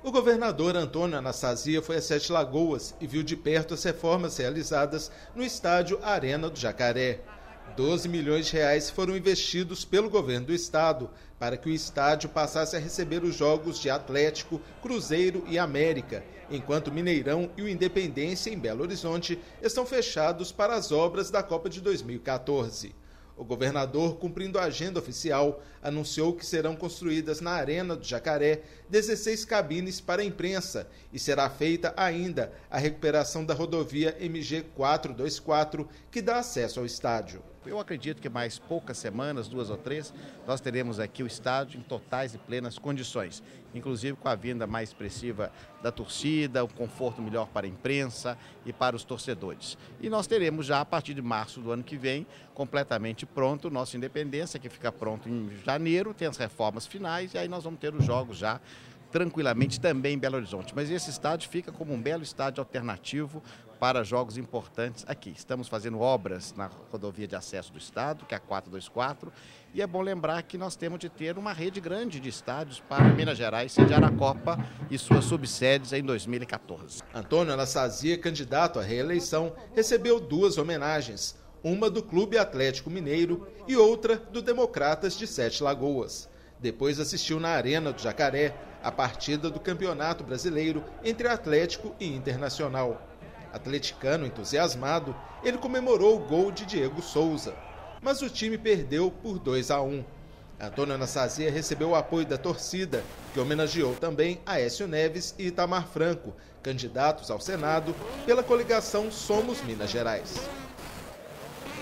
O governador Antônio Anastasia foi a Sete Lagoas e viu de perto as reformas realizadas no estádio Arena do Jacaré. 12 milhões de reais foram investidos pelo governo do estado para que o estádio passasse a receber os jogos de Atlético, Cruzeiro e América, enquanto Mineirão e o Independência em Belo Horizonte estão fechados para as obras da Copa de 2014. O governador, cumprindo a agenda oficial, anunciou que serão construídas na Arena do Jacaré 16 cabines para a imprensa e será feita ainda a recuperação da rodovia MG 424, que dá acesso ao estádio. Eu acredito que mais poucas semanas, duas ou três, nós teremos aqui o estádio em totais e plenas condições, inclusive com a vinda mais expressiva da torcida, um conforto melhor para a imprensa e para os torcedores. E nós teremos já a partir de março do ano que vem completamente pronto o nosso Independência, que fica pronto em janeiro, tem as reformas finais e aí nós vamos ter os jogos já tranquilamente também em Belo Horizonte. Mas esse estádio fica como um belo estádio alternativo para jogos importantes aqui. Estamos fazendo obras na rodovia de acesso do estado, que é a 424, e é bom lembrar que nós temos de ter uma rede grande de estádios para Minas Gerais sediar a Copa e suas subsedes em 2014. Antônio Anastasia, candidato à reeleição, recebeu duas homenagens, uma do Clube Atlético Mineiro e outra do Democratas de Sete Lagoas. Depois assistiu na Arena do Jacaré a partida do Campeonato Brasileiro entre Atlético e Internacional. Atleticano entusiasmado, ele comemorou o gol de Diego Souza. Mas o time perdeu por 2 a 1. Antônio Anastasia recebeu o apoio da torcida, que homenageou também Aécio Neves e Itamar Franco, candidatos ao Senado pela coligação Somos Minas Gerais.